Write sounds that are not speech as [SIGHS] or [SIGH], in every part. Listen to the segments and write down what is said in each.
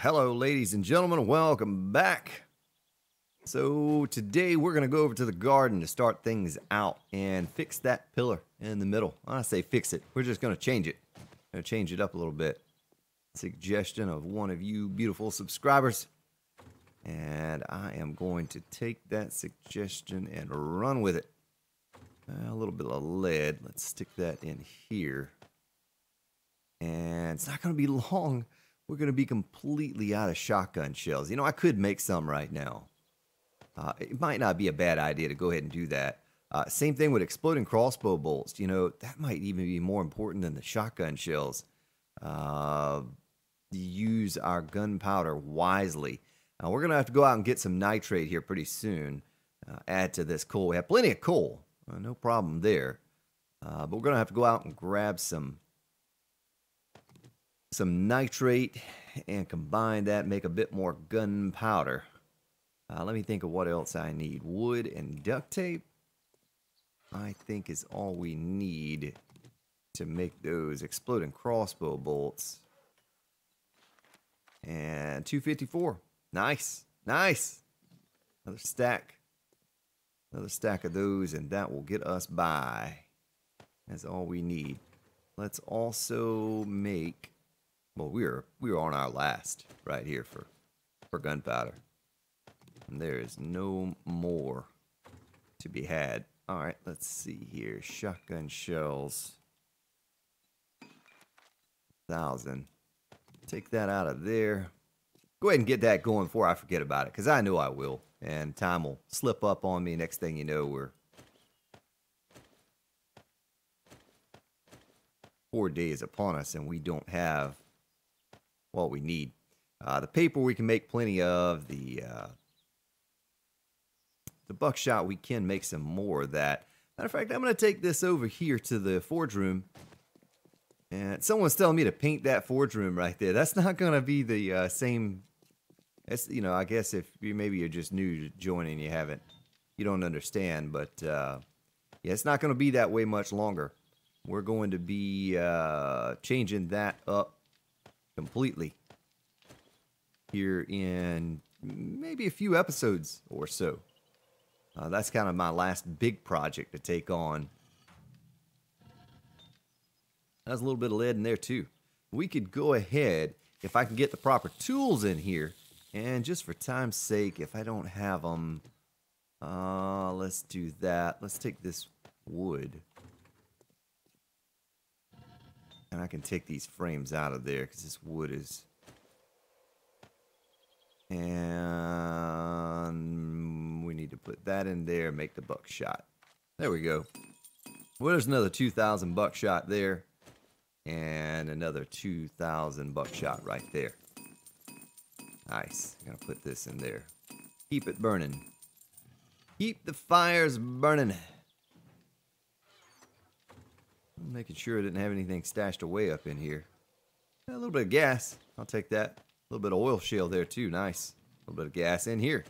Hello, ladies and gentlemen. Welcome back. So, today we're going to go over to the garden to start things out and fix that pillar in the middle. When I say fix it, we're just going to change it. Going to change it up a little bit. Suggestion of one of you beautiful subscribers. And I am going to take that suggestion and run with it. A little bit of lead. Let's stick that in here. And it's not going to be long we're going to be completely out of shotgun shells. You know, I could make some right now. Uh, it might not be a bad idea to go ahead and do that. Uh, same thing with exploding crossbow bolts. You know, that might even be more important than the shotgun shells. Uh, use our gunpowder wisely. Now, we're going to have to go out and get some nitrate here pretty soon. Uh, add to this coal. We have plenty of coal. Uh, no problem there. Uh, but we're going to have to go out and grab some some nitrate and combine that, make a bit more gunpowder. Uh, let me think of what else I need. Wood and duct tape, I think is all we need to make those exploding crossbow bolts. And 254. Nice. Nice. Another stack. Another stack of those, and that will get us by. That's all we need. Let's also make well, we are we are on our last right here for for gunpowder. And there is no more to be had. All right, let's see here. Shotgun shells. Thousand. Take that out of there. Go ahead and get that going before I forget about it, because I know I will. And time will slip up on me. Next thing you know, we're four days upon us, and we don't have what we need. Uh, the paper we can make plenty of. The uh, the buckshot we can make some more of that. Matter of fact, I'm going to take this over here to the forge room. And someone's telling me to paint that forge room right there. That's [LAUGHS] not going to be the uh, same. That's you know, I guess if you maybe you're just new to joining, you haven't, you don't understand. But uh, yeah, it's not going to be that way much longer. We're going to be uh, changing that up completely here in maybe a few episodes or so. Uh, that's kind of my last big project to take on. That's a little bit of lead in there too. We could go ahead, if I can get the proper tools in here, and just for time's sake, if I don't have them, uh, let's do that. Let's take this wood. And I can take these frames out of there because this wood is... And we need to put that in there, make the buckshot. There we go. Well, there's another 2,000 buckshot there. And another 2,000 buckshot right there. Nice. I'm going to put this in there. Keep it burning. Keep the fires burning. Making sure I didn't have anything stashed away up in here. a little bit of gas. I'll take that. A little bit of oil shale there too. Nice. A little bit of gas in here.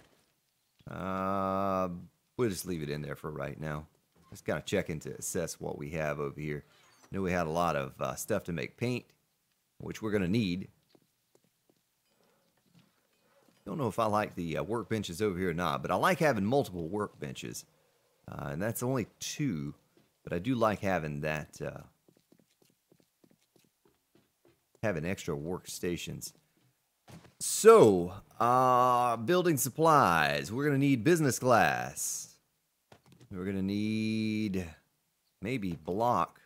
Uh, we'll just leave it in there for right now. Just kind of checking to assess what we have over here. I know we had a lot of uh, stuff to make paint, which we're going to need. Don't know if I like the uh, workbenches over here or not, but I like having multiple workbenches. Uh, and that's only two but I do like having that, uh, having extra workstations. So, uh, building supplies. We're going to need business glass. We're going to need maybe block,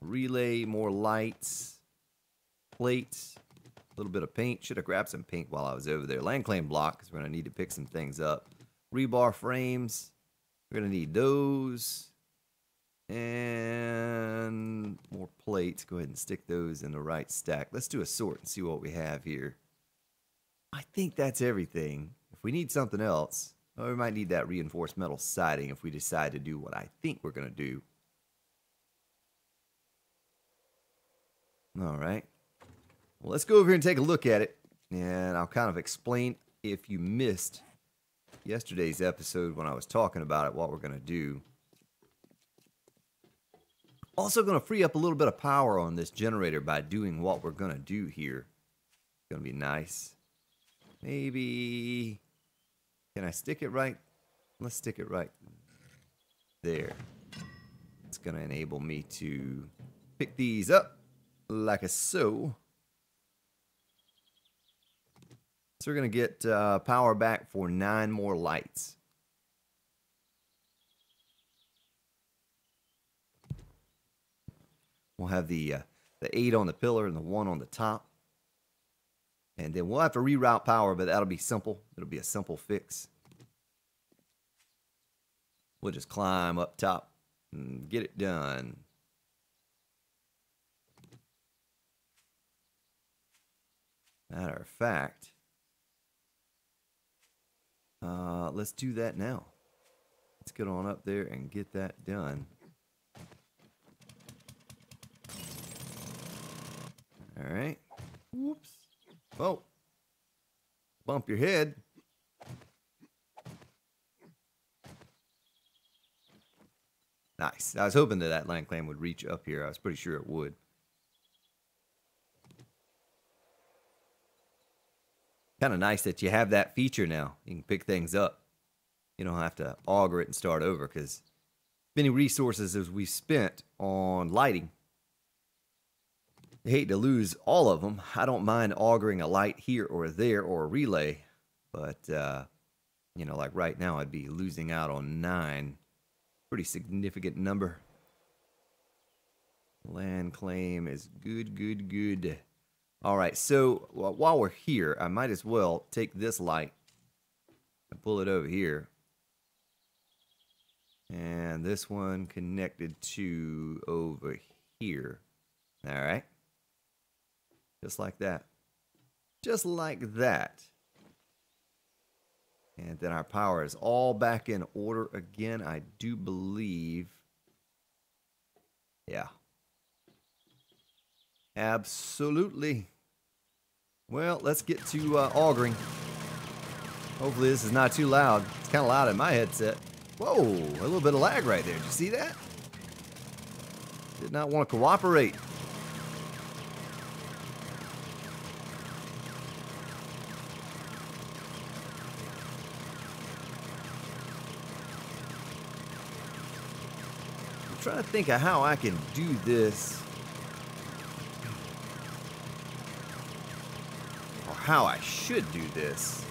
relay, more lights, plates, a little bit of paint. Should have grabbed some paint while I was over there. Land claim block, because we're going to need to pick some things up. Rebar frames. We're going to need those. And more plates. Go ahead and stick those in the right stack. Let's do a sort and see what we have here. I think that's everything. If we need something else, we might need that reinforced metal siding if we decide to do what I think we're going to do. All right. Well, let's go over here and take a look at it. And I'll kind of explain if you missed yesterday's episode when I was talking about it, what we're going to do. Also going to free up a little bit of power on this generator by doing what we're going to do here. gonna be nice. Maybe can I stick it right? Let's stick it right there. It's gonna enable me to pick these up like a so. So we're gonna get uh, power back for nine more lights. We'll have the uh, the eight on the pillar and the one on the top. And then we'll have to reroute power, but that'll be simple. It'll be a simple fix. We'll just climb up top and get it done. Matter of fact, uh, let's do that now. Let's get on up there and get that done. All right. Whoops. Oh. Bump your head. Nice. I was hoping that that land claim would reach up here. I was pretty sure it would. Kind of nice that you have that feature now. You can pick things up. You don't have to auger it and start over because many resources as we spent on lighting hate to lose all of them. I don't mind augering a light here or there or a relay, but uh, you know, like right now, I'd be losing out on nine. Pretty significant number. Land claim is good, good, good. All right, so well, while we're here, I might as well take this light and pull it over here. And this one connected to over here. All right. Just like that. Just like that. And then our power is all back in order again, I do believe. Yeah. Absolutely. Well, let's get to uh, augering. Hopefully this is not too loud. It's kind of loud in my headset. Whoa, a little bit of lag right there. Did you see that? Did not want to cooperate. Trying to think of how I can do this. Or how I should do this.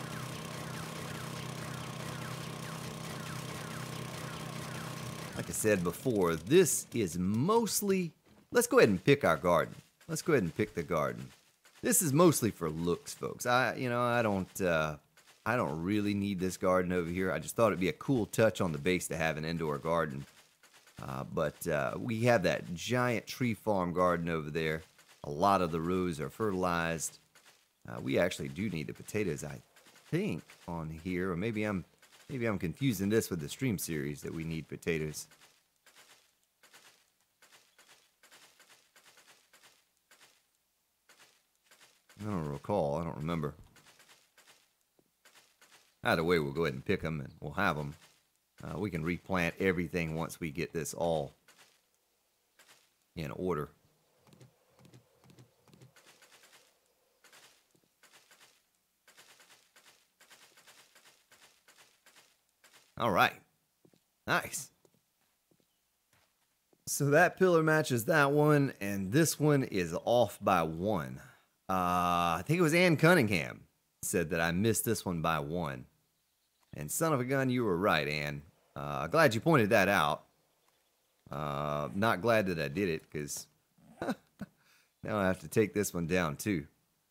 Like I said before, this is mostly... Let's go ahead and pick our garden. Let's go ahead and pick the garden. This is mostly for looks, folks. I, you know, I don't, uh, I don't really need this garden over here. I just thought it'd be a cool touch on the base to have an indoor garden. Uh, but uh, we have that giant tree farm garden over there. A lot of the rows are fertilized. Uh, we actually do need the potatoes, I think, on here. Or maybe I'm maybe I'm confusing this with the stream series that we need potatoes. I don't recall. I don't remember. Either way, we'll go ahead and pick them and we'll have them. Uh, we can replant everything once we get this all in order. All right. Nice. So that pillar matches that one, and this one is off by one. Uh, I think it was Ann Cunningham said that I missed this one by one. And son of a gun, you were right, Ann. Uh, glad you pointed that out. Uh, not glad that I did it because [LAUGHS] now I have to take this one down too.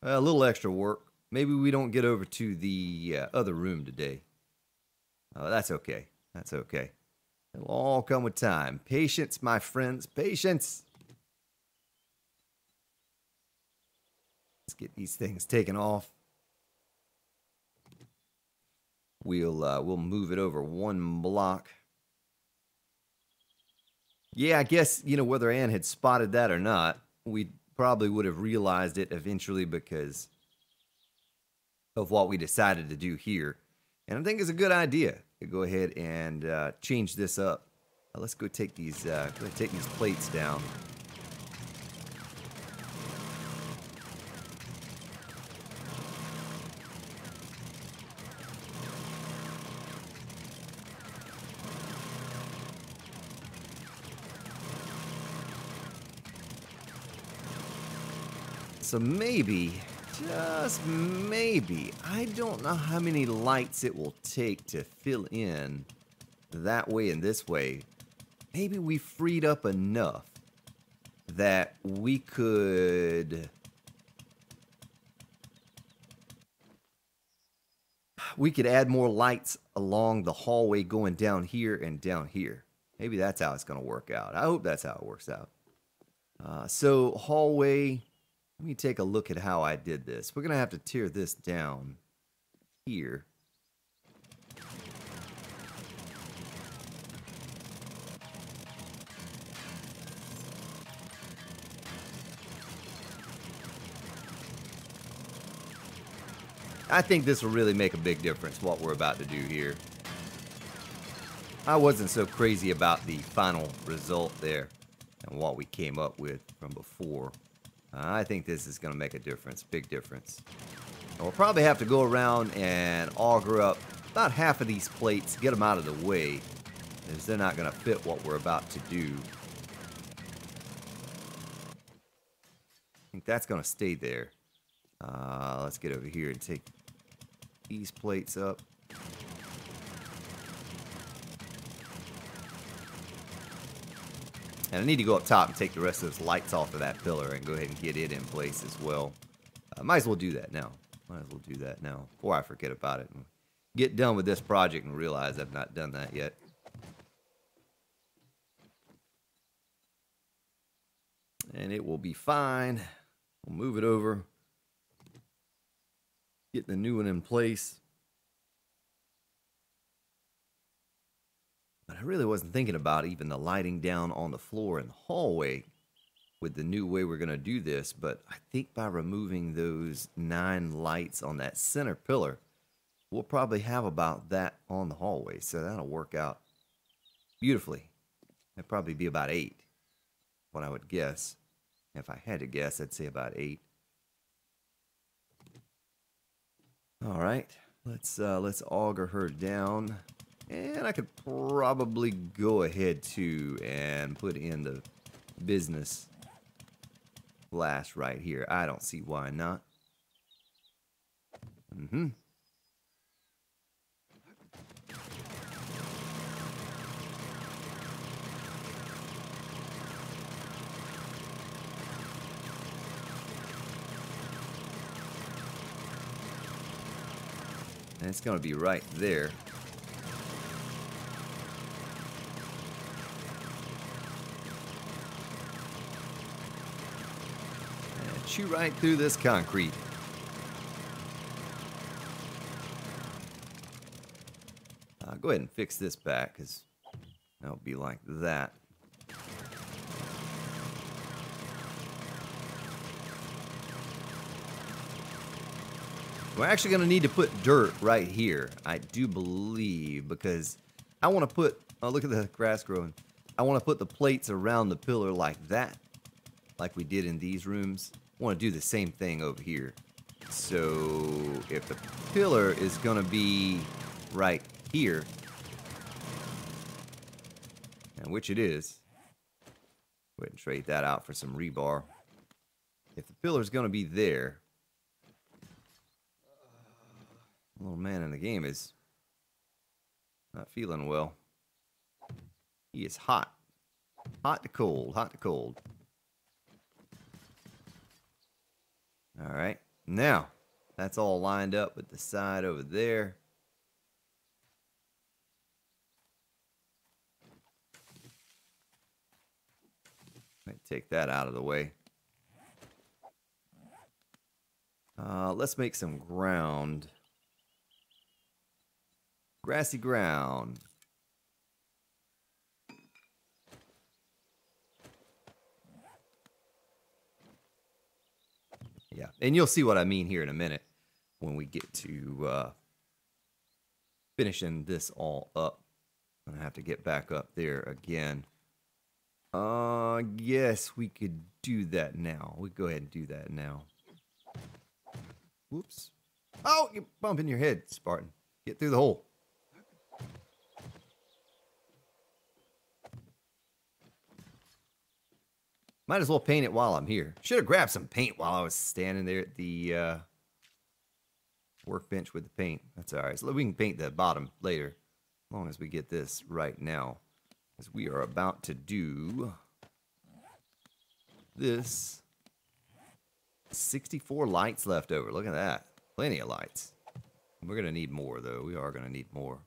Uh, a little extra work. Maybe we don't get over to the uh, other room today. Uh, that's okay. That's okay. It'll all come with time. Patience, my friends. Patience. Let's get these things taken off. We'll uh, we'll move it over one block. Yeah, I guess you know whether Anne had spotted that or not, we probably would have realized it eventually because of what we decided to do here. And I think it's a good idea to go ahead and uh, change this up. Let's go take these uh, go take these plates down. So maybe, just maybe, I don't know how many lights it will take to fill in that way and this way. Maybe we freed up enough that we could we could add more lights along the hallway going down here and down here. Maybe that's how it's going to work out. I hope that's how it works out. Uh, so hallway, let me take a look at how I did this. We're going to have to tear this down here. I think this will really make a big difference, what we're about to do here. I wasn't so crazy about the final result there and what we came up with from before. I think this is going to make a difference, big difference. And we'll probably have to go around and auger up about half of these plates, get them out of the way, because they're not going to fit what we're about to do. I think that's going to stay there. Uh, let's get over here and take these plates up. And I need to go up top and take the rest of those lights off of that pillar and go ahead and get it in place as well. Uh, might as well do that now. Might as well do that now before I forget about it. And get done with this project and realize I've not done that yet. And it will be fine. We'll move it over. Get the new one in place. I really wasn't thinking about even the lighting down on the floor in the hallway with the new way we're going to do this. But I think by removing those nine lights on that center pillar, we'll probably have about that on the hallway. So that'll work out beautifully. It'd probably be about eight, what I would guess. If I had to guess, I'd say about eight. All right, let's uh, let's auger her down, and I could probably go ahead too and put in the business glass right here. I don't see why not. Mm-hmm. And it's going to be right there. Chew right through this concrete. Uh, go ahead and fix this back because that'll be like that. We're actually going to need to put dirt right here, I do believe, because I want to put, oh, look at the grass growing. I want to put the plates around the pillar like that, like we did in these rooms. Want to do the same thing over here. So if the pillar is going to be right here, and which it is, go ahead and trade that out for some rebar. If the pillar is going to be there, little man in the game is not feeling well. He is hot. Hot to cold, hot to cold. All right. Now, that's all lined up with the side over there. Take that out of the way. Uh, let's make some ground. Grassy ground. Yeah, and you'll see what I mean here in a minute when we get to uh, finishing this all up. I'm gonna have to get back up there again. Uh, yes, we could do that now. We go ahead and do that now. Whoops. Oh, you're bumping your head, Spartan. Get through the hole. Might as well paint it while I'm here. Should have grabbed some paint while I was standing there at the uh, workbench with the paint. That's all right. So we can paint the bottom later, as long as we get this right now. Because we are about to do this. 64 lights left over. Look at that. Plenty of lights. We're going to need more, though. We are going to need more.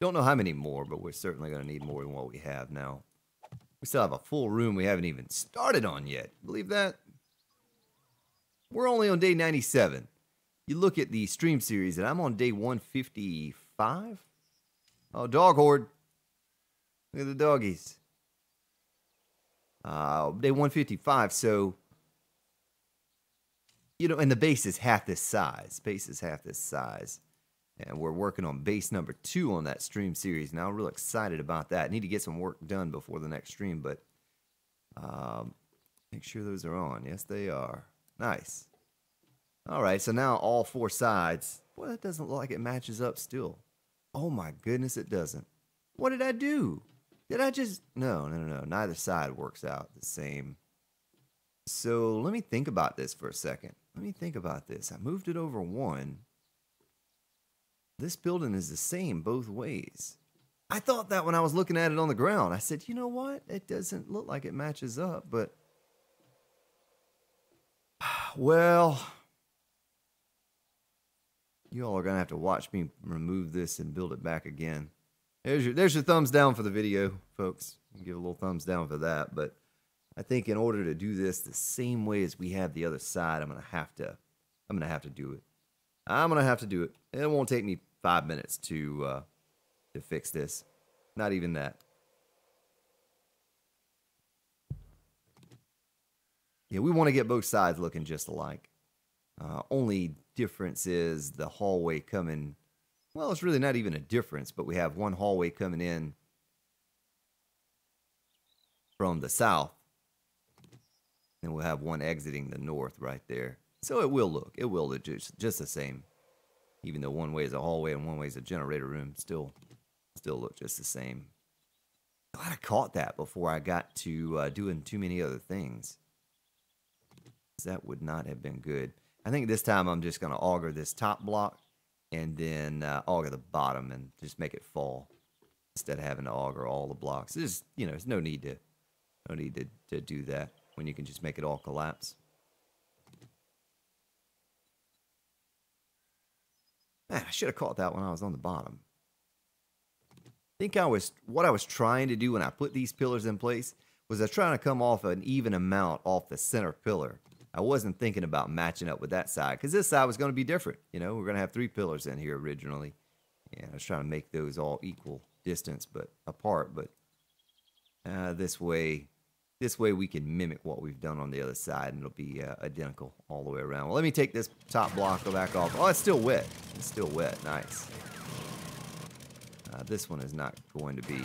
Don't know how many more, but we're certainly going to need more than what we have now. We still have a full room we haven't even started on yet. Believe that? We're only on day 97. You look at the stream series, and I'm on day 155. Oh, dog horde. Look at the doggies. Uh, day 155, so you know, and the base is half this size. Base is half this size. And we're working on base number two on that stream series now. I'm real excited about that. I Need to get some work done before the next stream, but um, make sure those are on. Yes, they are. Nice. All right, so now all four sides. Well, that doesn't look like it matches up still. Oh my goodness, it doesn't. What did I do? Did I just... No, no, no, no. Neither side works out the same. So let me think about this for a second. Let me think about this. I moved it over one. This building is the same both ways. I thought that when I was looking at it on the ground. I said, you know what? It doesn't look like it matches up, but. [SIGHS] Well. You all are going to have to watch me remove this and build it back again. There's your, there's your thumbs down for the video, folks. Give a little thumbs down for that. But I think in order to do this the same way as we have the other side, I'm going to have to, I'm going to have to do it. I'm going to have to do it. It won't take me five minutes to uh, to fix this. Not even that. Yeah, we want to get both sides looking just alike. Uh, only difference is the hallway coming. Well, it's really not even a difference, but we have one hallway coming in from the south, and we'll have one exiting the north right there. So it will look, it will look just, just the same even though one way is a hallway and one way is a generator room, still still look just the same. Glad I caught that before I got to uh, doing too many other things. That would not have been good. I think this time I'm just going to auger this top block and then uh, auger the bottom and just make it fall instead of having to auger all the blocks. There's you know there's no need to no need to, to do that when you can just make it all collapse. Man, I should have caught that when I was on the bottom. I think I was what I was trying to do when I put these pillars in place was I was trying to come off an even amount off the center pillar. I wasn't thinking about matching up with that side because this side was going to be different. You know, we're going to have three pillars in here originally, and I was trying to make those all equal distance but apart. But uh, this way, this way we can mimic what we've done on the other side and it'll be uh, identical all the way around. Well, let me take this top block, go back off. Oh, it's still wet. It's still wet. Nice. Uh, this one is not going to be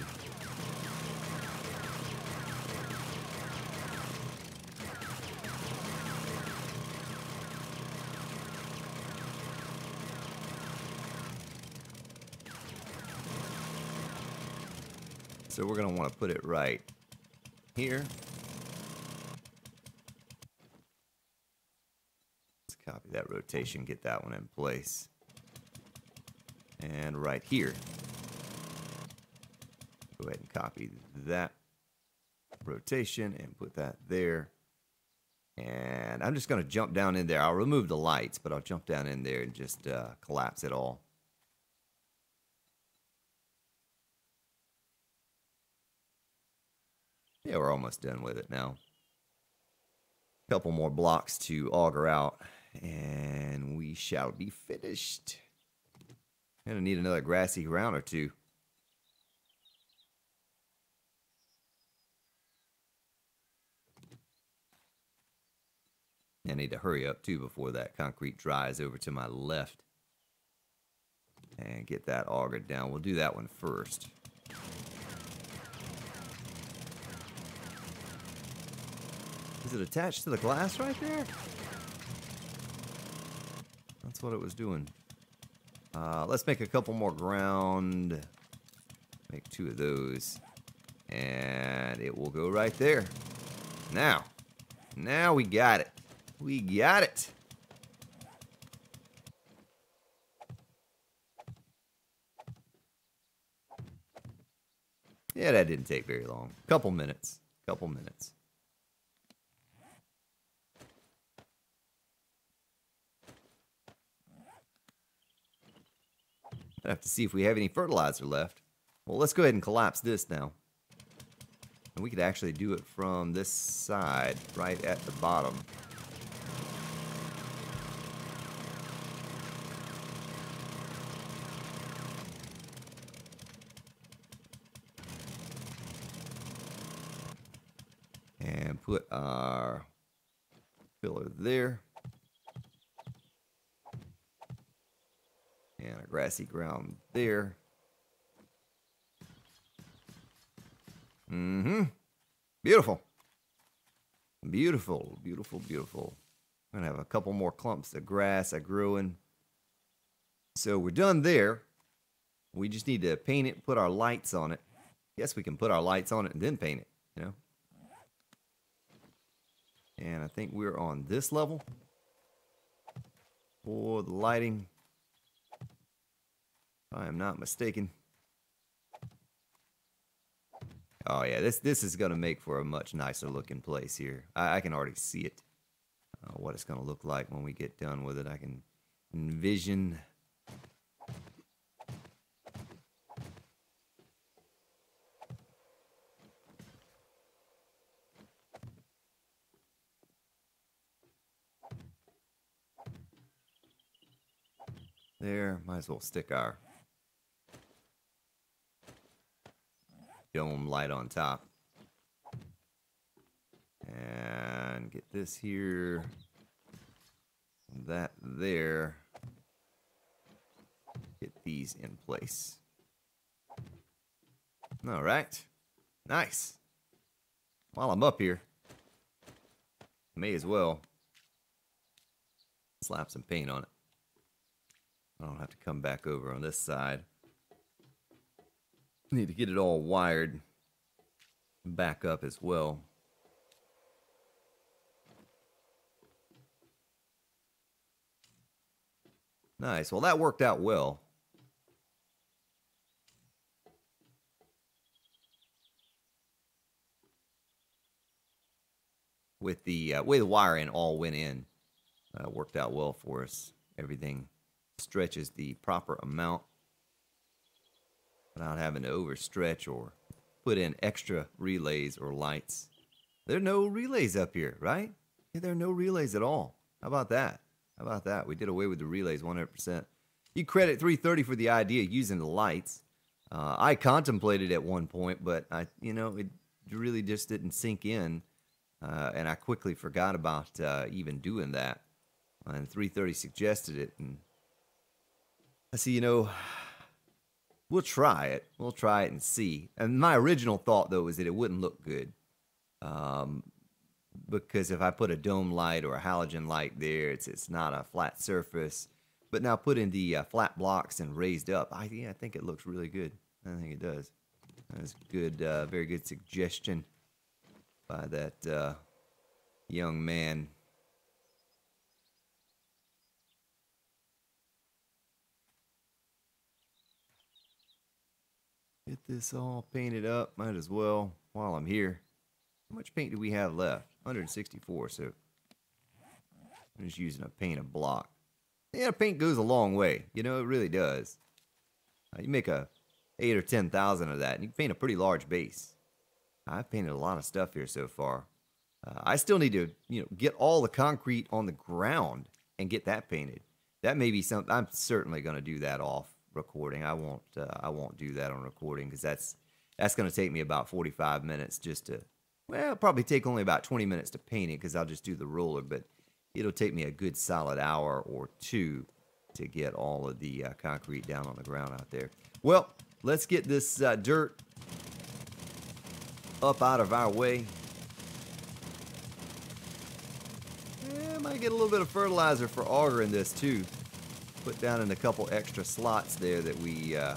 So we're going to want to put it right here. Let's copy that rotation, get that one in place. And right here. Go ahead and copy that rotation and put that there. And I'm just going to jump down in there. I'll remove the lights, but I'll jump down in there and just uh, collapse it all. Yeah, we're almost done with it now. A couple more blocks to auger out, and we shall be finished. Gonna need another grassy ground or two. I need to hurry up too before that concrete dries over to my left. And get that auger down. We'll do that one first. Is it attached to the glass right there? That's what it was doing. Uh, let's make a couple more ground. Make two of those. And it will go right there. Now, Now we got it. We got it. Yeah, that didn't take very long. Couple minutes. Couple minutes. I have to see if we have any fertilizer left. Well, let's go ahead and collapse this now. And we could actually do it from this side, right at the bottom. And put our pillar there. And a grassy ground there. Mm-hmm. Beautiful. Beautiful, beautiful, beautiful. I'm gonna have a couple more clumps of grass that growing. So we're done there. We just need to paint it, put our lights on it. Yes, we can put our lights on it and then paint it, you know. And I think we're on this level for the lighting. If I am not mistaken. Oh yeah, this this is gonna make for a much nicer looking place here. I, I can already see it. Uh, what it's gonna look like when we get done with it. I can envision. There, might as well stick our dome light on top. And get this here, that there. Get these in place. All right. Nice. While I'm up here, may as well slap some paint on it. I don't have to come back over on this side. Need to get it all wired back up as well. Nice. Well, that worked out well. With the uh, way the wiring all went in, uh, worked out well for us. Everything stretches the proper amount without having to overstretch or put in extra relays or lights. There are no relays up here, right? There are no relays at all. How about that? How about that? We did away with the relays 100%. You credit 330 for the idea using the lights. Uh, I contemplated at one point, but I, you know, it really just didn't sink in, uh, and I quickly forgot about uh, even doing that. And 330 suggested it, and I see, you know, we'll try it. We'll try it and see. And my original thought though was that it wouldn't look good, um, because if I put a dome light or a halogen light there, it's it's not a flat surface. But now put in the uh, flat blocks and raised up, I yeah, I think it looks really good. I think it does. That's good, uh, very good suggestion by that uh, young man. Get this all painted up. Might as well while I'm here. How much paint do we have left? 164, so I'm just using a paint a block. Yeah, paint goes a long way. You know, it really does. Uh, you make a eight or 10,000 of that, and you paint a pretty large base. I've painted a lot of stuff here so far. Uh, I still need to, you know, get all the concrete on the ground and get that painted. That may be something, I'm certainly going to do that off recording. I won't uh, I won't do that on recording because that's that's going to take me about 45 minutes just to well probably take only about 20 minutes to paint it because I'll just do the roller, but it'll take me a good solid hour or two to get all of the uh, concrete down on the ground out there. Well, let's get this uh, dirt up out of our way. Yeah, might get a little bit of fertilizer for auger in this too put down in a couple extra slots there that we uh,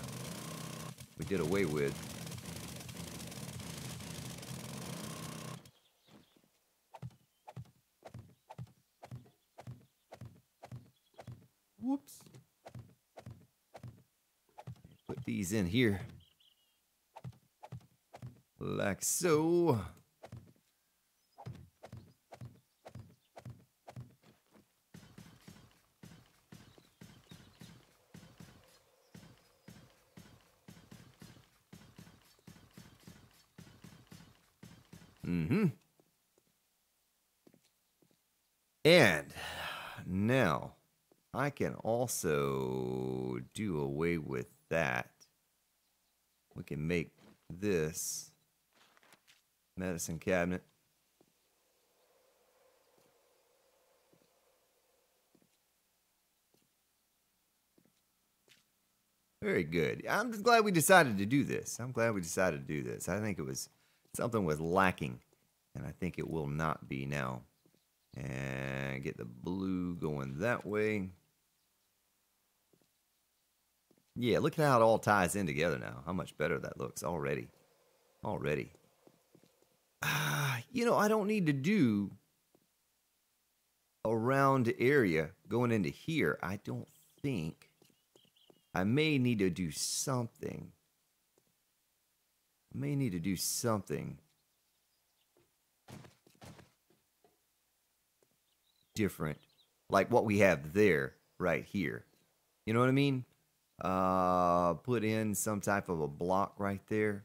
we did away with. Whoops. Put these in here. Like so. Can also do away with that. We can make this medicine cabinet. Very good. I'm just glad we decided to do this. I'm glad we decided to do this. I think it was something was lacking, and I think it will not be now. And get the blue going that way. Yeah, look at how it all ties in together now. How much better that looks already. Already. Uh, [SIGHS] you know, I don't need to do a round area going into here. I don't think. I may need to do something. I may need to do something different. Like what we have there, right here. You know what I mean? Uh, put in some type of a block right there.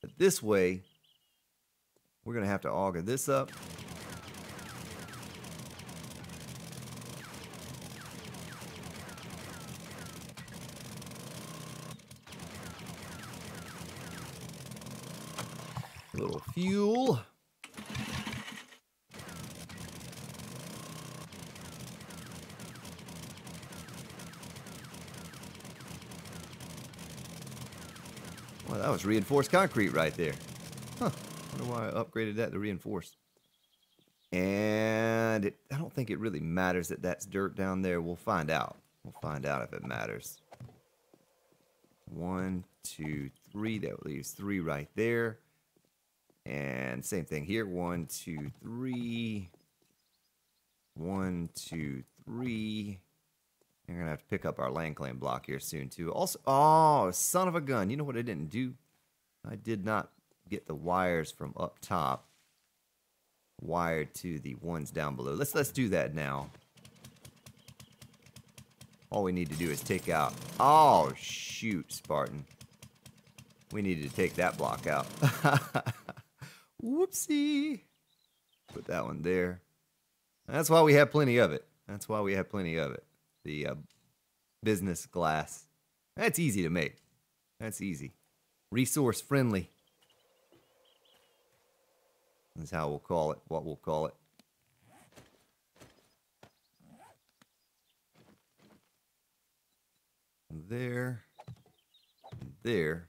But this way, we're going to have to auger this up. Little fuel. Well, that was reinforced concrete right there. Huh. wonder why I upgraded that to reinforced. And it, I don't think it really matters that that's dirt down there. We'll find out. We'll find out if it matters. One, two, three. That leaves three right there. And same thing here. One, two, three. One, two, three. You're going to have to pick up our land claim block here soon, too. Also, oh, son of a gun. You know what I didn't do? I did not get the wires from up top wired to the ones down below. Let's let's do that now. All we need to do is take out... Oh, shoot, Spartan. We needed to take that block out. [LAUGHS] Whoopsie. Put that one there. That's why we have plenty of it. That's why we have plenty of it the uh, business glass. That's easy to make. That's easy. Resource friendly. That's how we'll call it, what we'll call it. There. There.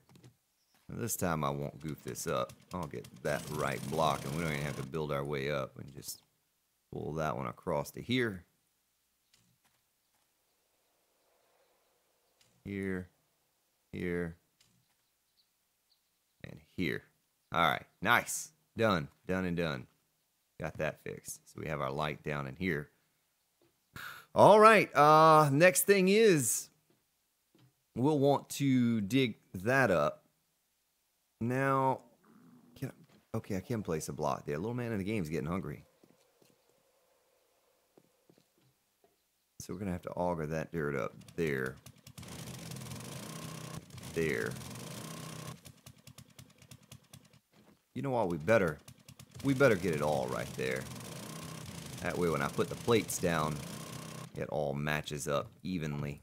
This time I won't goof this up. I'll get that right block and we don't even have to build our way up and just pull that one across to here. Here, here, and here. All right, nice. Done, done and done. Got that fixed. So we have our light down in here. All right, uh, next thing is we'll want to dig that up. Now, can I, okay, I can place a block there. Little man in the game is getting hungry. So we're going to have to auger that dirt up there there. You know what? We better, we better get it all right there. That way when I put the plates down, it all matches up evenly.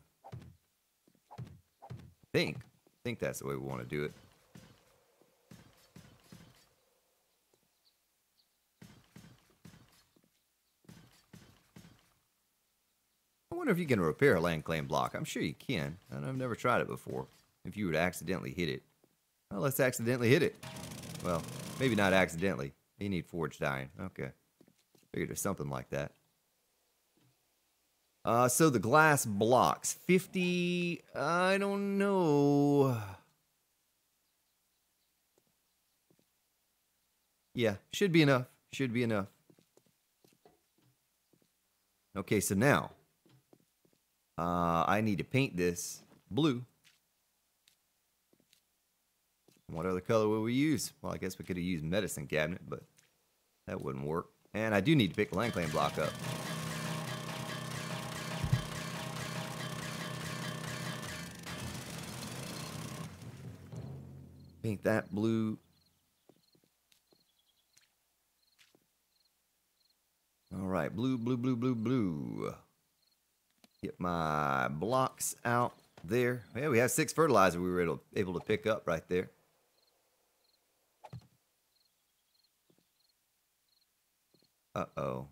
think. think that's the way we want to do it. I wonder if you can repair a land claim block. I'm sure you can, and I've never tried it before if you would accidentally hit it. Well, let's accidentally hit it. Well, maybe not accidentally. You need forged iron. Okay. Figured was something like that. Uh, so the glass blocks. 50, I don't know. Yeah, should be enough. Should be enough. Okay, so now uh, I need to paint this blue. What other color will we use? Well, I guess we could have used medicine cabinet, but that wouldn't work. And I do need to pick claim block up. Paint that blue. All right, blue, blue, blue, blue, blue. Get my blocks out there. Yeah, we have six fertilizer we were able to pick up right there. Uh-oh.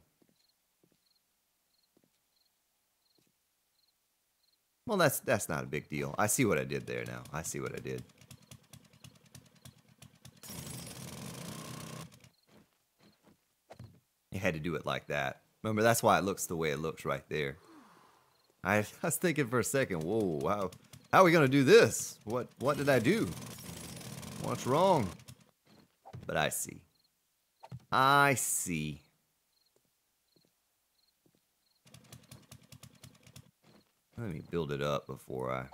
Well, that's that's not a big deal. I see what I did there now. I see what I did. You had to do it like that. Remember, that's why it looks the way it looks right there. I, [LAUGHS] I was thinking for a second, whoa, how, how are we going to do this? What, what did I do? What's wrong? But I see. I see. Let me build it up before I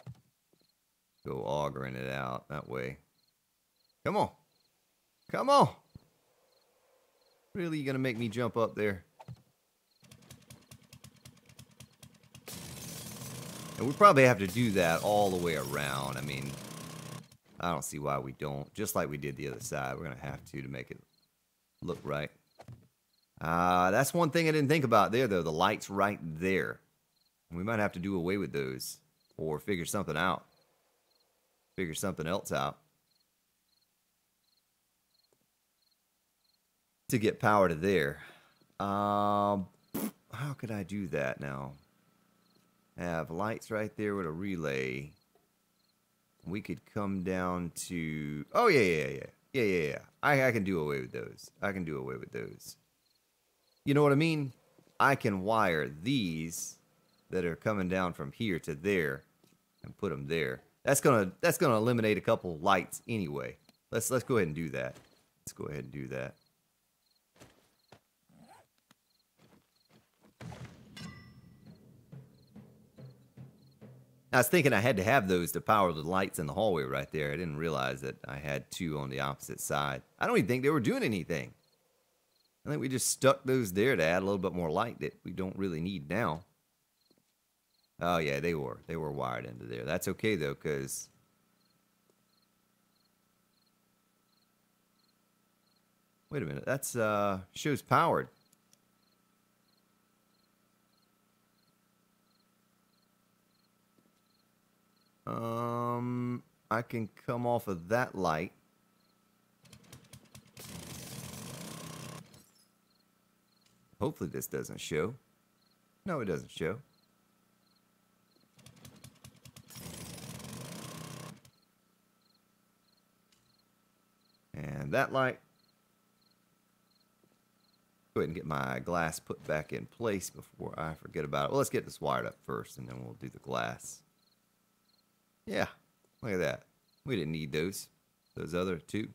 go augering it out that way. Come on. Come on. Really you gonna make me jump up there? And we probably have to do that all the way around. I mean, I don't see why we don't. Just like we did the other side, we're gonna have to to make it look right. Uh, that's one thing I didn't think about there, though. The light's right there. We might have to do away with those or figure something out. Figure something else out. To get power to there. Um, how could I do that now? Have lights right there with a relay. We could come down to... Oh, yeah, yeah, yeah. Yeah, yeah, yeah. I, I can do away with those. I can do away with those. You know what I mean? I can wire these that are coming down from here to there and put them there. That's gonna that's gonna eliminate a couple lights anyway. Let's let's go ahead and do that. Let's go ahead and do that. I was thinking I had to have those to power the lights in the hallway right there. I didn't realize that I had two on the opposite side. I don't even think they were doing anything. I think we just stuck those there to add a little bit more light that we don't really need now. Oh yeah, they were. They were wired into there. That's okay though, because wait a minute. That's uh shows powered. Um, I can come off of that light. Hopefully this doesn't show. No, it doesn't show. That light. Go ahead and get my glass put back in place before I forget about it. Well, let's get this wired up first, and then we'll do the glass. Yeah, look at that. We didn't need those. Those other two.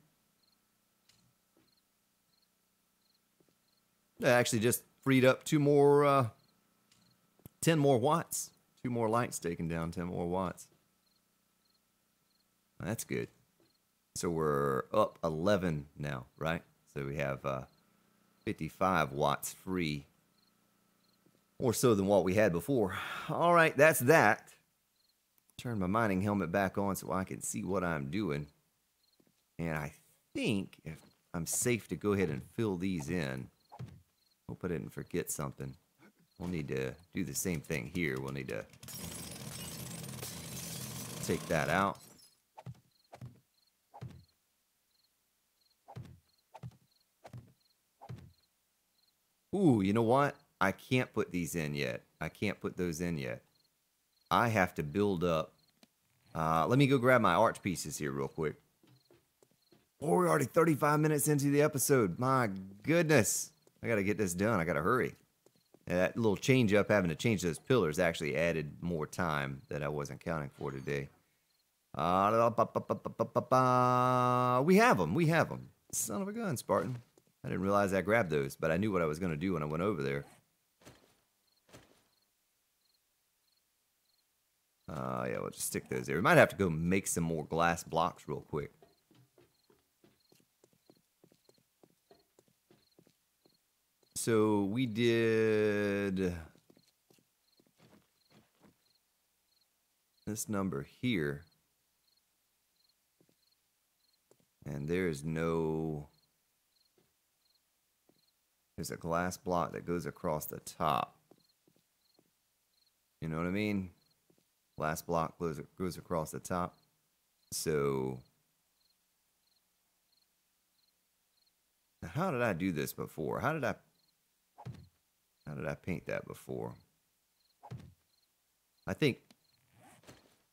That actually just freed up two more, uh, 10 more watts. Two more lights taking down 10 more watts. That's good. So we're up 11 now, right? So we have uh, 55 watts free. More so than what we had before. All right, that's that. Turn my mining helmet back on so I can see what I'm doing. And I think if I'm safe to go ahead and fill these in. Hope I didn't forget something. We'll need to do the same thing here. We'll need to take that out. Ooh, you know what? I can't put these in yet. I can't put those in yet. I have to build up. Uh, let me go grab my arch pieces here real quick. Oh, we're already 35 minutes into the episode. My goodness. I got to get this done. I got to hurry. that little change up, having to change those pillars, actually added more time that I wasn't counting for today. Uh, we have them. We have them. Son of a gun, Spartan. I didn't realize I grabbed those, but I knew what I was going to do when I went over there. Uh, yeah, we'll just stick those there. We might have to go make some more glass blocks real quick. So we did this number here. And there is no there's a glass block that goes across the top. You know what I mean? Glass block goes, goes across the top. So, how did I do this before? How did I, how did I paint that before? I think,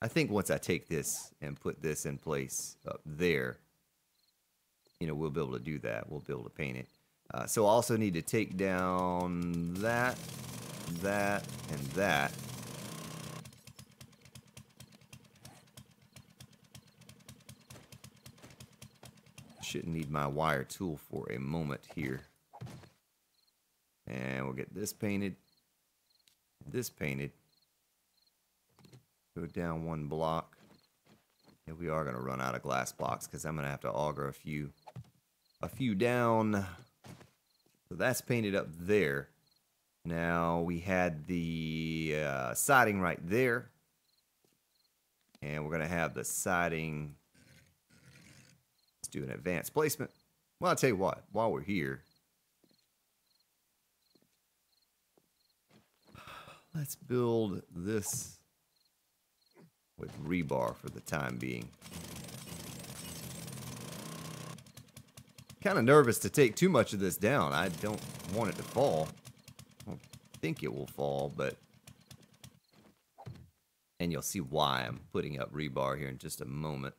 I think once I take this and put this in place up there, you know, we'll be able to do that. We'll be able to paint it. Uh, so I also need to take down that, that, and that. Shouldn't need my wire tool for a moment here. And we'll get this painted, this painted. Go down one block. And we are going to run out of glass blocks because I'm going to have to auger a few, a few down. So that's painted up there. Now we had the uh, siding right there. And we're going to have the siding. Let's do an advanced placement. Well, I'll tell you what, while we're here, let's build this with rebar for the time being. Kind of nervous to take too much of this down. I don't want it to fall. I don't think it will fall, but... And you'll see why I'm putting up rebar here in just a moment.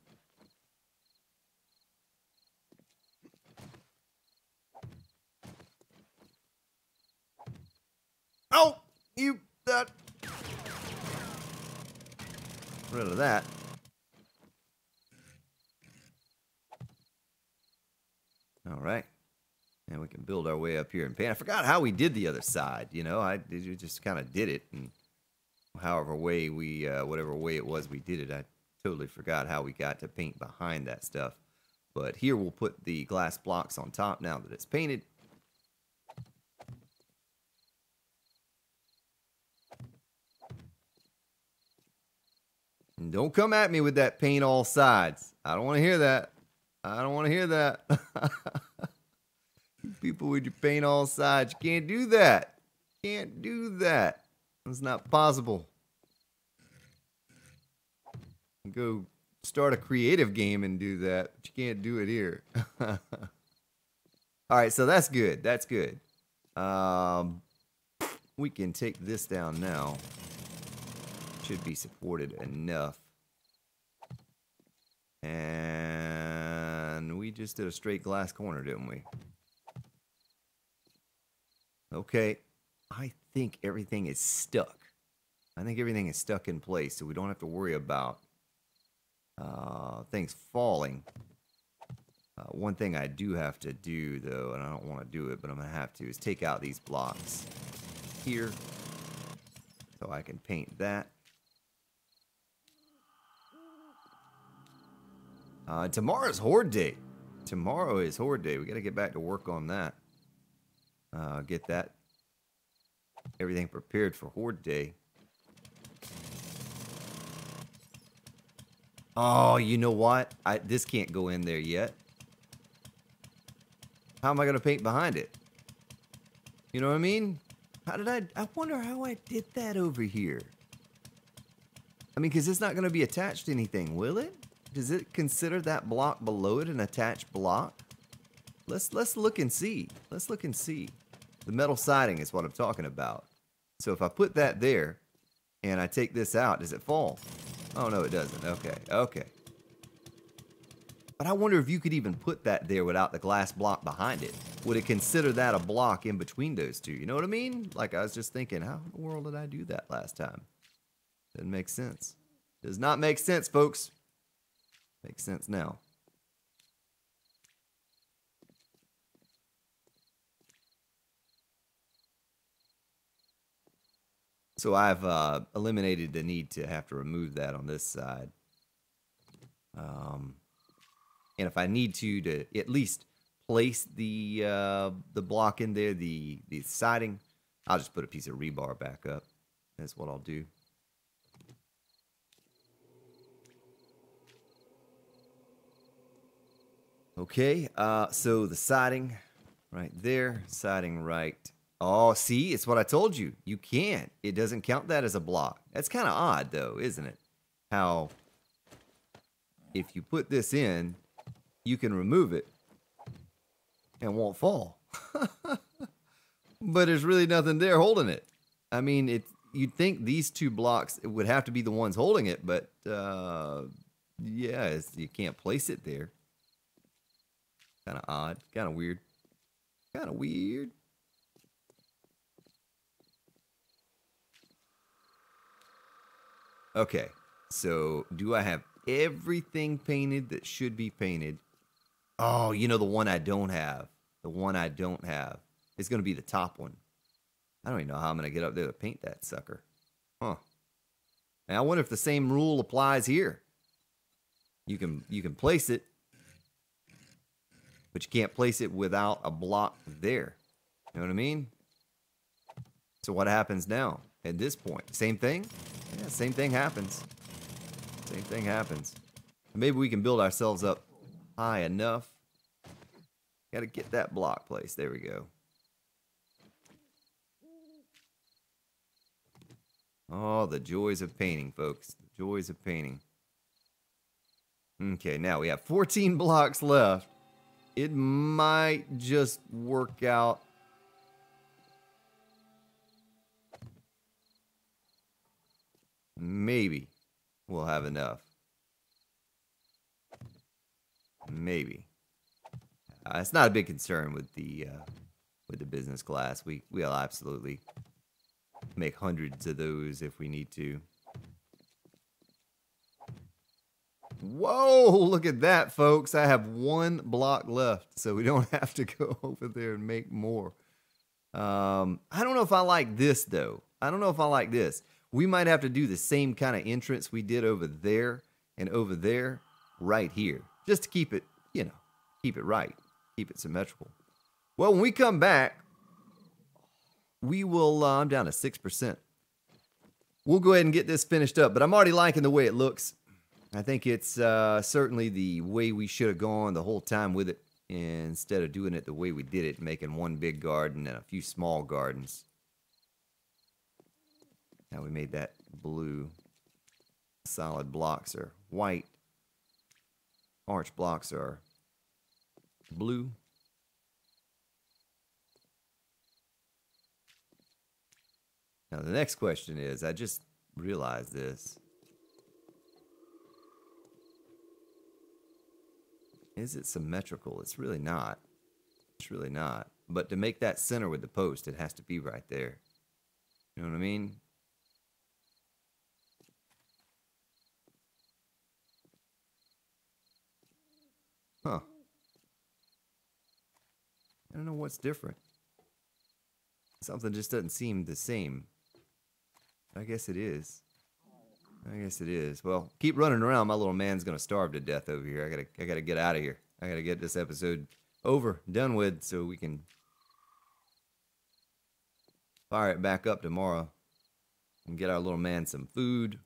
Oh! You... that... Rid of that. All right. And we can build paint. I forgot how we did the other side. You know, I just kind of did it. And however way we, uh, whatever way it was we did it, I totally forgot how we got to paint behind that stuff. But here we'll put the glass blocks on top now that it's painted. And don't come at me with that paint all sides. I don't want to hear that. I don't want to hear that. [LAUGHS] People with your paint all sides. You can't do that. Can't do that. It's not possible. Go start a creative game and do that, but you can't do it here. [LAUGHS] all right, so that's good. That's good. Um, we can take this down now. Should be supported enough. And we just did a straight glass corner, didn't we? Okay. I think everything is stuck. I think everything is stuck in place, so we don't have to worry about uh, things falling. Uh, one thing I do have to do, though, and I don't want to do it, but I'm going to have to, is take out these blocks here so I can paint that. Uh, tomorrow's Horde Day. Tomorrow is Horde Day. We got to get back to work on that. Uh, get that everything prepared for Horde Day. Oh, you know what? I this can't go in there yet. How am I gonna paint behind it? You know what I mean? How did I? I wonder how I did that over here. I mean, because it's not gonna be attached to anything, will it? Does it consider that block below it an attached block? Let's let's look and see. Let's look and see. The metal siding is what I'm talking about. So if I put that there and I take this out, does it fall? Oh no, it doesn't. Okay, okay. But I wonder if you could even put that there without the glass block behind it. Would it consider that a block in between those two? You know what I mean? Like I was just thinking, how in the world did I do that last time? Doesn't make sense. Does not make sense, folks. Makes sense now. So I've uh, eliminated the need to have to remove that on this side. Um, and if I need to, to at least place the uh, the block in there, the the siding, I'll just put a piece of rebar back up. That's what I'll do. Okay, uh, so the siding right there, siding right. Oh, see, it's what I told you. You can't. It doesn't count that as a block. That's kind of odd, though, isn't it? How if you put this in, you can remove it and won't fall. [LAUGHS] but there's really nothing there holding it. I mean, it. You'd think these two blocks would have to be the ones holding it, but uh, yeah, you can't place it there. Kind of odd. Kind of weird. Kind of weird. Okay. So, do I have everything painted that should be painted? Oh, you know the one I don't have. The one I don't have is going to be the top one. I don't even know how I'm going to get up there to paint that sucker. Huh. Now, I wonder if the same rule applies here. You can you can place it but you can't place it without a block there. You know what I mean? So what happens now at this point? Same thing? Same thing happens. Same thing happens. Maybe we can build ourselves up high enough. Got to get that block placed. There we go. Oh, the joys of painting, folks. The joys of painting. Okay, now we have 14 [LAUGHS] blocks left it might just work out. Maybe we'll have enough. Maybe. Uh, it's not a big concern with the uh, with the business glass. We we'll absolutely make hundreds of those if we need to. Whoa, [LAUGHS] look at that, folks. I have one block left, so we don't [LAUGHS] have to go [LAUGHS] over there and make more. Um, I don't know if I like this, though. I don't know if I like this. We might have to do the same kind of entrance we did over there and over there right here, just to keep it, you know, keep it right, keep it symmetrical. Well, when we come back, we will, uh, I'm down to 6%. We'll go ahead and get this finished up, but I'm already liking the way it looks. I think it's uh, certainly the way we should have gone the whole time with it instead of doing it the way we did it, making one big garden and a few small gardens. Now we made that blue. Solid blocks are white. Arch blocks are blue. Now the next question is, I just realized this. Is it symmetrical? It's really not. It's really not. But to make that center with the post, it has to be right there. You know what I mean? Huh. I don't know what's different. Something just doesn't seem the same. I guess it is. I guess it is. Well, keep running around. My little man's gonna starve to death over here. I gotta, I gotta get out of here. I gotta get this episode over, done with, so we can fire it back up tomorrow and get our little man some food.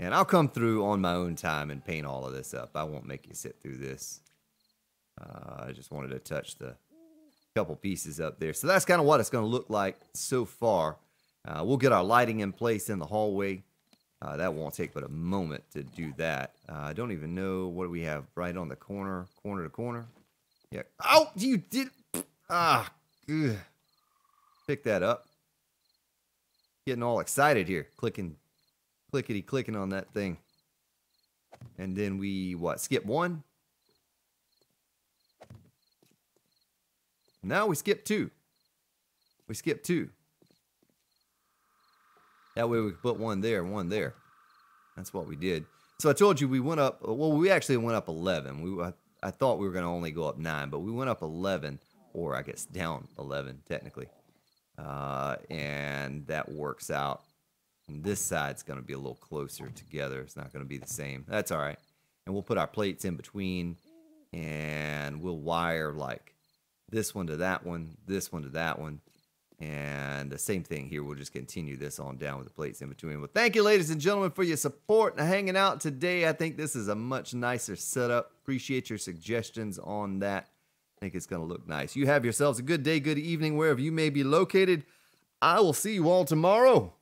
And I'll come through on my own time and paint all of this up. I won't make you sit through this. Uh, I just wanted to touch the couple pieces up there. So that's kind of what it's going to look like so far. Uh, we'll get our lighting in place in the hallway. Uh, that won't take but a moment to do that. Uh, I don't even know what we have right on the corner, corner to corner. Yeah. Oh, you did. Ah, ugh. pick that up. Getting all excited here, clicking, clickety clicking on that thing. And then we what? Skip one. Now we skip two. We skip two. That way we put one there one there. That's what we did. So I told you we went up, well, we actually went up 11. We I, I thought we were going to only go up 9, but we went up 11 or I guess down 11 technically. Uh, and that works out. And this side's going to be a little closer together. It's not going to be the same. That's all right. And we'll put our plates in between and we'll wire like this one to that one, this one to that one. And the same thing here. We'll just continue this on down with the plates in between. Well, thank you, ladies and gentlemen, for your support and hanging out today. I think this is a much nicer setup. Appreciate your suggestions on that. I think it's going to look nice. You have yourselves a good day, good evening, wherever you may be located. I will see you all tomorrow.